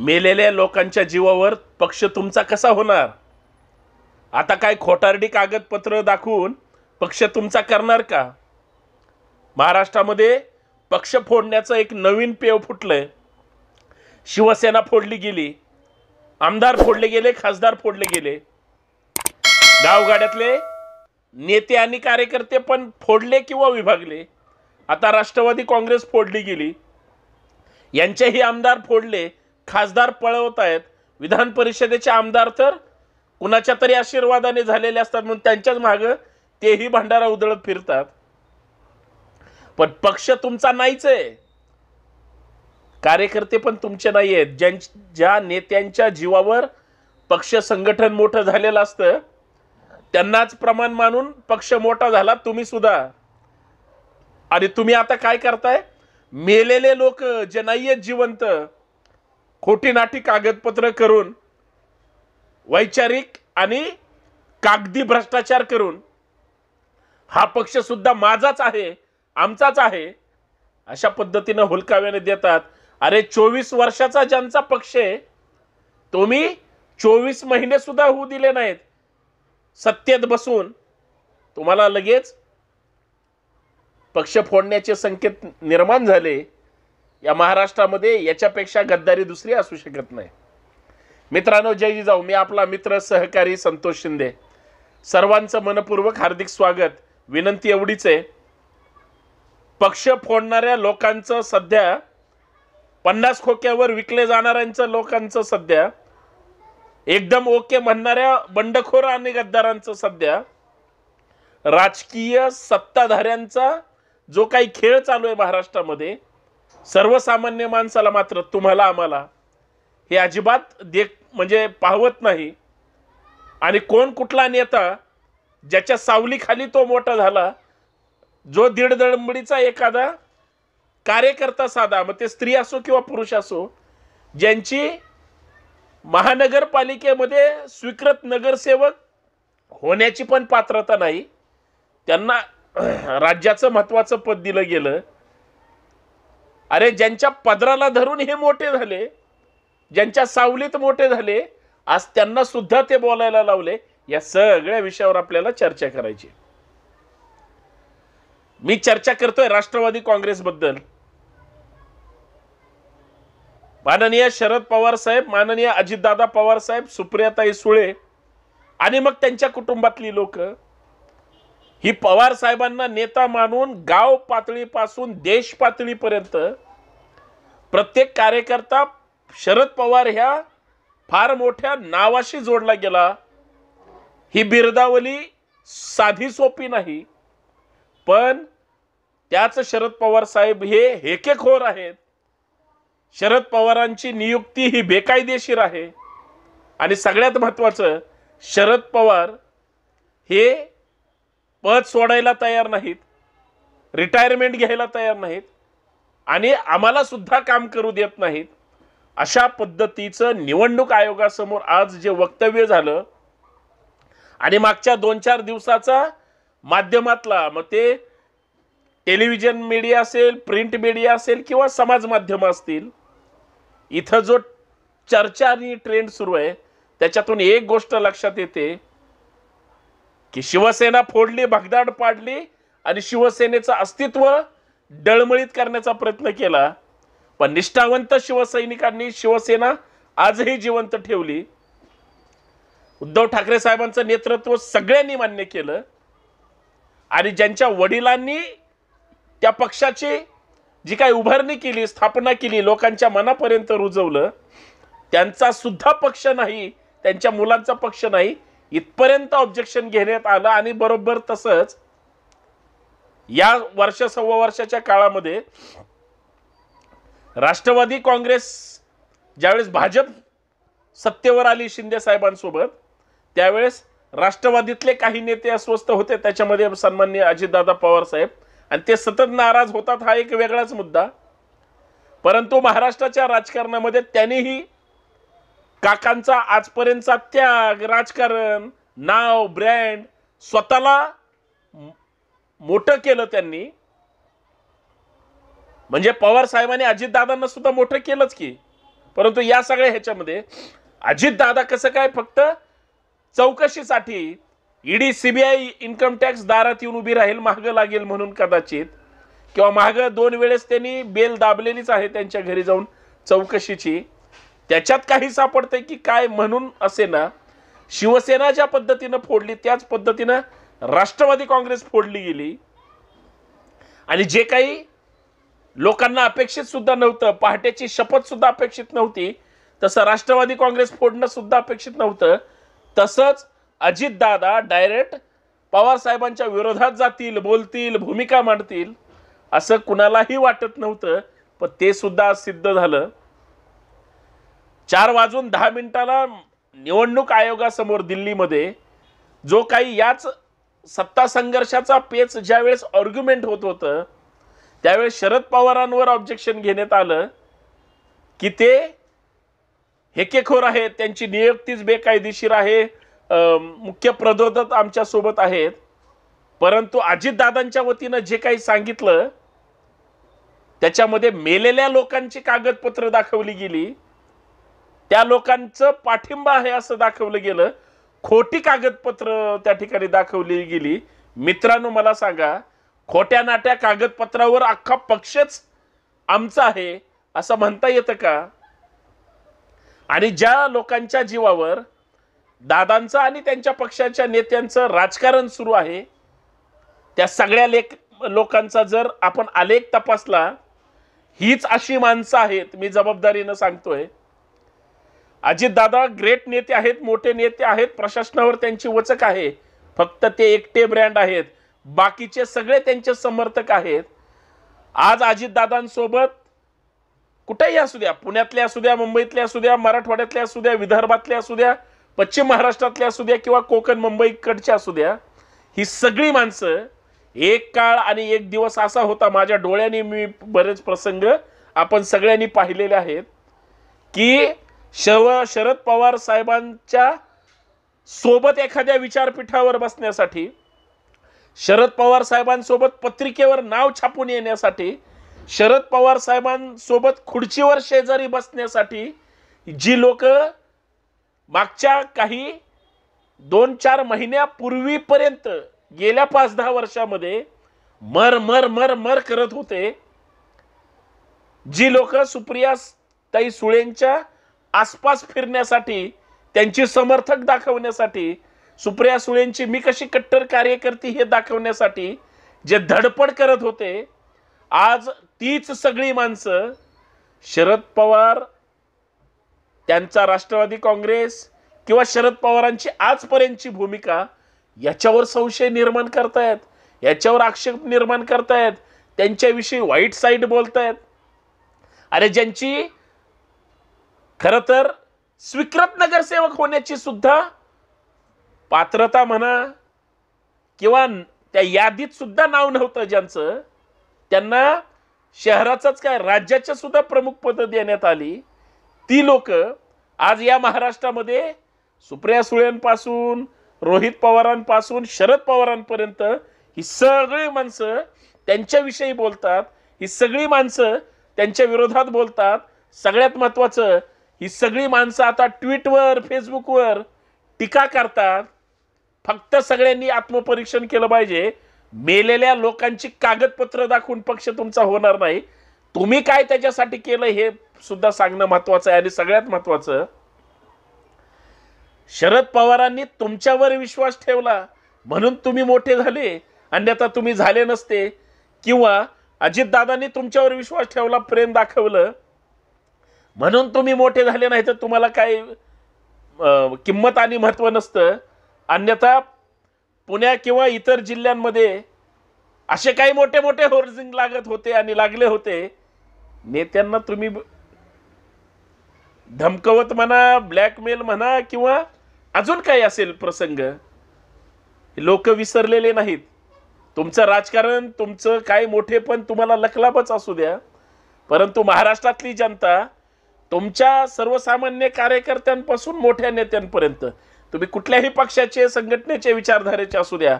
मेलेल्या लोकांच्या जीवावर पक्ष तुमचा कसा होणार? आता काय खोटारडी कागदपत्र दाखवून पक्ष तुमचा करणार का? महाराष्ट्रामध्ये पक्ष फोडण्याचं एक नवीन पेव फुटलंय. शिवसेना फोडली गेली. आमदार फोडले गेले खासदार फोडले गेले. गावगाड्यातले नेते आणि कार्यकर्ते पण फोडले किंवा विभागले? आता राष्ट्रवादी काँग्रेस फोडली गेली. यांचेही आमदार फोडले. खासदार पळवत आहेत. विधान परिषदेचे आमदार तर कुणाच्या तरी आशीर्वादाने झालेले असतात म्हणून त्यांच्याच मागं तेही भंडारा उधळत फिरतात. पण पक्ष तुमचा नाहीच आहे. कार्यकर्ते पण तुमचे नाही आहेत. ज्यां ज्या नेत्यांच्या जीवावर पक्ष संघटन मोठं झालेलं असतं त्यांनाच प्रमाण मानून पक्ष मोठा झाला. तुम्ही सुद्धा. आणि तुम्ही आता काय करताय? मेलेले लोक जे नाही आहेत जिवंत खोटी नाटी कागदपत्र करून वैचारिक आणि कागदी भ्रष्टाचार करून हा पक्ष सुद्धा माझाच आहे आमचाच आहे अशा पद्धतीनं हुलकाव्याने देतात अरे चोवीस वर्षाचा ज्यांचा पक्ष आहे तुम्ही चोवीस महिने सुद्धा होऊ दिले नाहीत. सत्तेत बसून तुम्हाला लगेच पक्ष फोडण्याचे संकेत निर्माण झाले या महाराष्ट्रामध्ये याच्यापेक्षा गद्दारी दुसरी असू शकत नाही. मित्रांनो जय जिजाऊ. मी आपला मित्र सहकारी संतोष शिंदे. सर्वांचं मनपूर्वक हार्दिक स्वागत. विनंती एवढीच आहे. पक्ष फोडणाऱ्या लोकांचं सध्या पन्नास खोक्यावर विकले जाणाऱ्यांचं लोकांचं सध्या एकदम ओके म्हणणाऱ्या बंडखोर आणि गद्दारांचं सध्या राजकीय सत्ताधाऱ्यांचा जो काही खेळ चालू आहे महाराष्ट्रामध्ये सर्वसामान्य माणसाला मात्र तुम्हाला आम्हाला हे अजिबात देख म्हणजे पाहवत नाही. आणि कोण कुठला नेता ज्याच्या सावलीखाली तो मोठा झाला जो दीड दळंबडीचा एखादा कार्यकर्ता साधा मग ते स्त्री असो किंवा पुरुष असो ज्यांची महानगरपालिकेमध्ये स्वीकृत नगरसेवक होण्याची पण पात्रता नाही त्यांना राज्याचं महत्त्वाचं पद दिलं गेलं. अरे ज्यांच्या पदराला धरून हे मोठे झाले ज्यांच्या सावलीत मोठे झाले आज त्यांना सुद्धा ते बोलायला लावले या सगळ्या विषयावर आपल्याला चर्चा करायची मी चर्चा करतोय राष्ट्रवादी काँग्रेस बद्दल माननीय शरद पवार साहेब माननीय अजितदादा पवार साहेब सुप्रियाताई सुळे आणि मग त्यांच्या कुटुंबातली लोक. ही पवार साहेबांना नेता मानून गाव पातळीपासून देश पातळीपर्यंत प्रत्येक कार्यकर्ता शरद पवार ह्या फार मोठ्या नावाशी जोडला गेला. ही बिरदावली साधी सोपी नाही. पण त्याच शरद पवार साहेब हे हेकेखोर आहेत. शरद पवारांची नियुक्ती ही बेकायदेशीर आहे. आणि सगळ्यात महत्वाचं शरद पवार हे पद सोडायला तयार नाहीत रिटायरमेंट घ्यायला तयार नाहीत आणि आम्हाला सुद्धा काम करू देत नाहीत अशा पद्धतीचं निवडणूक आयोगासमोर आज जे वक्तव्य झालं आणि मागच्या दोन चार दिवसाचा माध्यमातला मग ते टेलिव्हिजन मीडिया असेल प्रिंट मीडिया असेल किंवा समाज माध्यम असतील इथं जो चर्चा आणि ट्रेंड सुरू आहे त्याच्यातून एक गोष्ट लक्षात येते की शिवसेना फोडली भगदाड पाडली आणि शिवसेनेचं अस्तित्व डळमळीत करण्याचा प्रयत्न केला. पण निष्ठावंत शिवसैनिकांनी शिवसेना आजही जिवंत ठेवली. उद्धव ठाकरे साहेबांचं नेतृत्व सगळ्यांनी मान्य केलं. आणि ज्यांच्या वडिलांनी त्या पक्षाची जी काही उभारणी केली स्थापना केली लोकांच्या मनापर्यंत रुजवलं त्यांचा सुद्धा पक्ष नाही त्यांच्या मुलांचा पक्ष नाही इथपर्यंत ऑब्जेक्शन घेण्यात आलं आणि बरोबर तसंच या वर्ष सव्वा वर्षाच्या काळामध्ये राष्ट्रवादी काँग्रेस ज्यावेळेस भाजप सत्तेवर आली शिंदे साहेबांसोबत त्यावेळेस राष्ट्रवादीतले काही नेते अस्वस्थ होते त्याच्यामध्ये सन्माननीय अजितदादा पवार साहेब. आणि ते सतत नाराज होतात हा एक वेगळाच मुद्दा. परंतु महाराष्ट्राच्या राजकारणामध्ये त्यांनीही काकांचा आजपर्यंतचा त्याग राजकारण नाव ब्रँड स्वतःला मोठं केलं त्यांनी. म्हणजे पवार साहेबांनी अजितदादांना सुद्धा मोठं केलंच की. परंतु या सगळ्या ह्याच्यामध्ये अजित दादा कसं काय फक्त चौकशीसाठी ईडी सीबीआय इन्कम टॅक्स दारात येऊन उभी राहील महाग लागेल म्हणून कदाचित किंवा महाग दोन वेळेस त्यांनी बेल दाबलेलीच आहे त्यांच्या घरी जाऊन चौकशीची. त्याच्यात काही सापडतंय की काय म्हणून असे ना शिवसेना ज्या पद्धतीनं फोडली त्याच पद्धतीनं राष्ट्रवादी काँग्रेस फोडली गेली. आणि जे काही लोकांना अपेक्षित सुद्धा नव्हतं पहाटेची शपथ सुद्धा अपेक्षित नव्हती तसं राष्ट्रवादी काँग्रेस फोडणं सुद्धा अपेक्षित नव्हतं. तसंच अजितदादा डायरेक्ट पवार साहेबांच्या विरोधात जातील बोलतील भूमिका मांडतील असं कुणालाही वाटत नव्हतं पण ते सुद्धा सिद्ध झालं. चार वाजून दहा मिनिटाला निवडणूक आयोगासमोर दिल्लीमध्ये जो काही याच सत्ता संघर्षाचा पेच ज्यावेळेस ऑर्ग्युमेंट होत होतं त्यावेळेस शरद पवारांवर ऑब्जेक्शन घेण्यात आलं की ते हेकेखोर आहेत त्यांची नियुक्तीच बेकायदेशीर आहे मुख्य प्रबोधक आमच्यासोबत आहेत. परंतु अजितदादांच्या वतीनं जे काही सांगितलं त्याच्यामध्ये मेलेल्या लोकांची कागदपत्र दाखवली गेली. त्या लोकांचं पाठिंबा आहे असं दाखवलं गेलं. खोटी कागदपत्र त्या ठिकाणी दाखवली गेली. मित्रांनो मला सांगा खोट्या नाट्या कागदपत्रावर अख्खा पक्षच आमचा आहे असं म्हणता येतं का? आणि ज्या लोकांच्या जीवावर दादांचं आणि त्यांच्या पक्षाच्या नेत्यांचं राजकारण सुरू आहे त्या सगळ्या लेख लोकांचा जर आपण आलेख तपासला हीच अशी माणसं आहेत मी जबाबदारीनं सांगतोय अजितदादा ग्रेट नेते आहेत मोठे नेते आहेत प्रशासनावर त्यांची वचक आहे. फक्त ते एकटे ब्रँड आहेत. बाकीचे सगळे त्यांचे समर्थक आहेत. आज अजितदादांसोबत कुठेही असू द्या पुण्यातल्या असू द्या मुंबईतल्या असू द्या मराठवाड्यातल्या असू द्या विदर्भातल्या असू द्या पश्चिम महाराष्ट्रातल्या असू द्या किंवा कोकण मुंबईकडच्या असू द्या ही सगळी माणसं एक काळ आणि एक दिवस असा होता माझ्या डोळ्यांनी मी बरेच प्रसंग आपण सगळ्यांनी पाहिलेले आहेत की शव शरद पवार साहेबांच्या सोबत एखाद्या विचारपीठावर बसण्यासाठी शरद पवार साहेबांसोबत पत्रिकेवर नाव छापून येण्यासाठी शरद पवार साहेबांसोबत खुर्चीवर शेजारी बसण्यासाठी जी लोक मागच्या काही दोन चार महिन्यापूर्वीपर्यंत गेल्या पाच दहा वर्षामध्ये मर मर मर मर करत होते जी लोक सुप्रिया ताई सुळेंच्या आसपास फिरण्यासाठी त्यांची समर्थक दाखवण्यासाठी सुप्रिया सुळेंची मी कशी कट्टर कार्यकर्ती हे दाखवण्यासाठी जे धडपड करत होते आज तीच सगळी माणसं शरद पवार त्यांचा राष्ट्रवादी काँग्रेस किंवा शरद पवारांची आजपर्यंतची भूमिका याच्यावर संशय निर्माण करतायत याच्यावर आक्षेप निर्माण करतायत त्यांच्याविषयी वाईट साईड बोलतायत. अरे ज्यांची खरं तर स्वीकृत नगरसेवक होण्याची सुद्धा पात्रता म्हणा किंवा त्या यादीत सुद्धा नाव नव्हतं ज्यांचं त्यांना शहराचंच काय राज्याच्या सुद्धा प्रमुख पद देण्यात आली. ती लोक आज या महाराष्ट्रामध्ये सुप्रिया सुळेंपासून रोहित पवारांपासून शरद पवारांपर्यंत ही सगळी माणसं त्यांच्याविषयी बोलतात ही सगळी माणसं त्यांच्या विरोधात बोलतात. सगळ्यात महत्त्वाचं ही सगळी माणसं आता ट्विटवर फेसबुकवर टीका करतात. फक्त सगळ्यांनी आत्मपरीक्षण केलं पाहिजे. मेलेल्या लोकांची कागदपत्र दाखवून पक्ष तुमचा होणार नाही. तुम्ही काय त्याच्यासाठी केलं हे सुद्धा सांगणं महत्वाचं आहे आणि सगळ्यात महत्वाचं शरद पवारांनी तुमच्यावर विश्वास ठेवला. म्हणून तुम्ही मोठे झाले. अन्यथा तुम्ही झाले नसते. किंवा अजितदादांनी तुमच्यावर विश्वास ठेवला प्रेम दाखवलं. म्हणून तुम्ही मोठे झाले नाही तर तुम्हाला काय किंमत आणि महत्त्व नसतं. अन्यथा पुण्या किंवा इतर जिल्ह्यांमध्ये असे काही मोठे मोठे होर्जिंग लागत होते आणि लागले होते. नेत्यांना तुम्ही धमकवत म्हणा ब्लॅकमेल म्हणा किंवा अजून काही असेल प्रसंग लोक विसरलेले नाहीत. तुमचं राजकारण तुमचं काय मोठे पण तुम्हाला लखलापच असू द्या. परंतु महाराष्ट्रातली जनता तुमच्या सर्वसामान्य कार्यकर्त्यांपासून मोठ्या नेत्यांपर्यंत तुम्ही कुठल्याही पक्षाचे संघटनेचे विचारधारेचे असू द्या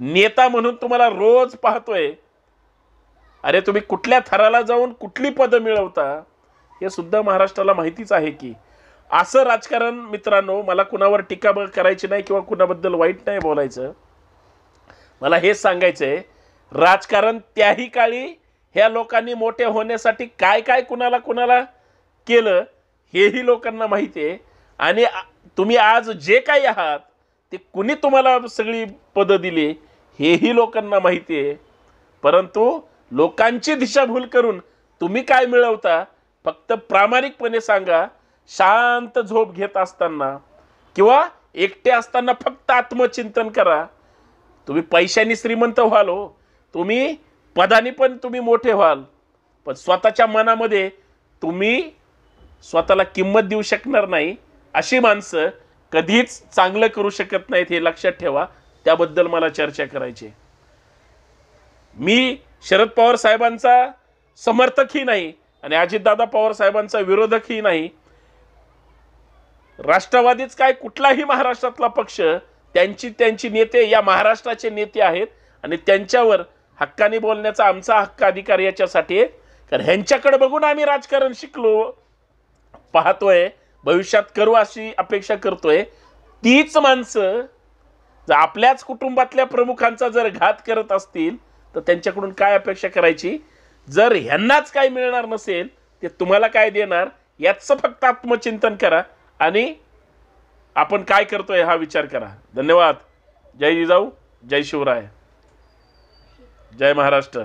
नेता म्हणून तुम्हाला रोज पाहतोय अरे तुम्ही कुठल्या थराला जाऊन कुठली पदं मिळवता हे सुद्धा महाराष्ट्राला माहितीच आहे की असं राजकारण मित्रांनो मला कुणावर टीका करायची नाही किंवा कुणाबद्दल वाईट नाही बोलायचं. मला हेच सांगायचंय राजकारण त्याही काळी ह्या लोकांनी मोठे होण्यासाठी काय काय कुणाला कुणाला केलं हेही लोकांना माहिती आहे. आणि तुम्ही आज जे काही आहात ते कुणी तुम्हाला सगळी पदं दिली हेही लोकांना माहिती आहे. परंतु लोकांची दिशाभूल करून तुम्ही काय मिळवता फक्त प्रामाणिकपणे सांगा शांत झोप घेत असताना. किंवा एकटे असताना फक्त आत्मचिंतन करा. तुम्ही पैशाने श्रीमंत व्हाल हो. तुम्ही पदाने पण तुम्ही मोठे व्हाल. पण स्वतःच्या मनामध्ये तुम्ही स्वतःला किंमत देऊ शकणार नाही अशी माणसं कधीच चांगलं करू शकत नाहीत हे लक्षात ठेवा. त्याबद्दल मला चर्चा करायची मी शरद पवार साहेबांचा समर्थकही नाही आणि अजितदादा पवार साहेबांचा विरोधकही नाही. राष्ट्रवादीच काय कुठलाही महाराष्ट्रातला पक्ष त्यांची त्यांची नेते या महाराष्ट्राचे नेते आहेत आणि त्यांच्यावर हक्काने बोलण्याचा आमचा हक्क अधिकार याच्यासाठी कारण ह्यांच्याकडे बघून आम्ही राजकारण शिकलो. पाहतोय भविष्यात करू अशी अपेक्षा करतोय. तीच माणसं जर आपल्याच कुटुंबातल्या प्रमुखांचा जर घात करत असतील तर त्यांच्याकडून काय अपेक्षा करायची? जर ह्यांनाच काय मिळणार नसेल ते तुम्हाला काय देणार? याचं फक्त आत्मचिंतन करा आणि आपण काय करतोय हा विचार करा. धन्यवाद. जय जिजाऊ जय शिवराय. जय महाराष्ट्र.